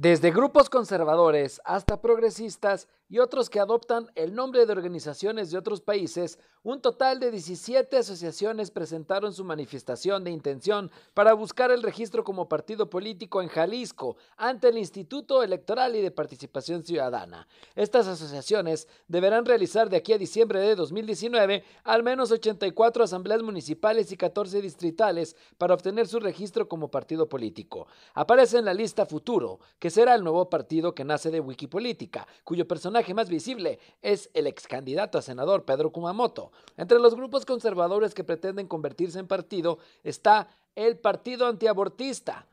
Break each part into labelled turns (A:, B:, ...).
A: Desde grupos conservadores hasta progresistas y otros que adoptan el nombre de organizaciones de otros países, un total de 17 asociaciones presentaron su manifestación de intención para buscar el registro como partido político en Jalisco ante el Instituto Electoral y de Participación Ciudadana. Estas asociaciones deberán realizar de aquí a diciembre de 2019 al menos 84 asambleas municipales y 14 distritales para obtener su registro como partido político. Aparece en la lista futuro, que será el nuevo partido que nace de Wikipolítica, cuyo personaje más visible es el ex candidato a senador Pedro Kumamoto. Entre los grupos conservadores que pretenden convertirse en partido está el Partido Antiabortista,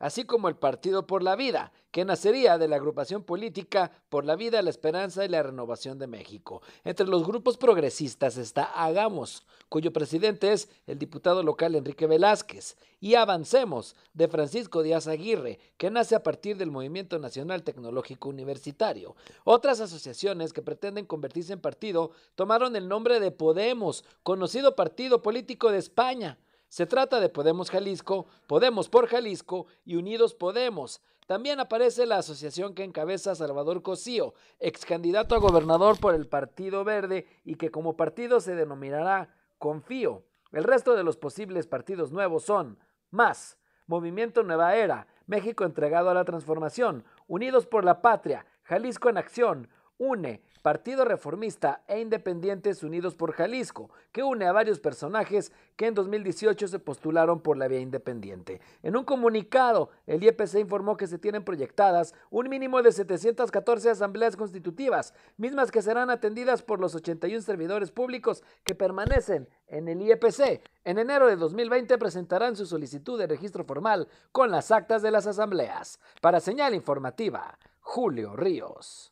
A: así como el Partido por la Vida, que nacería de la agrupación política Por la Vida, la Esperanza y la Renovación de México. Entre los grupos progresistas está Hagamos, cuyo presidente es el diputado local Enrique Velázquez, y Avancemos, de Francisco Díaz Aguirre, que nace a partir del Movimiento Nacional Tecnológico Universitario. Otras asociaciones que pretenden convertirse en partido tomaron el nombre de Podemos, conocido partido político de España. Se trata de Podemos Jalisco, Podemos por Jalisco y Unidos Podemos. También aparece la asociación que encabeza Salvador Cosío, ex candidato a gobernador por el Partido Verde y que como partido se denominará Confío. El resto de los posibles partidos nuevos son Más, Movimiento Nueva Era, México entregado a la transformación, Unidos por la Patria, Jalisco en Acción, UNE, Partido Reformista e Independientes Unidos por Jalisco, que une a varios personajes que en 2018 se postularon por la vía independiente. En un comunicado, el IEPC informó que se tienen proyectadas un mínimo de 714 asambleas constitutivas, mismas que serán atendidas por los 81 servidores públicos que permanecen en el IEPC. En enero de 2020 presentarán su solicitud de registro formal con las actas de las asambleas. Para señal informativa, Julio Ríos.